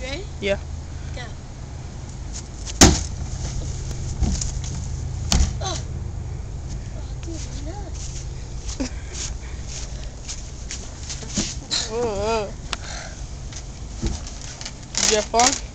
ready? Yeah. Go. Oh. Oh, dude, nuts. Uh. Did you have fun?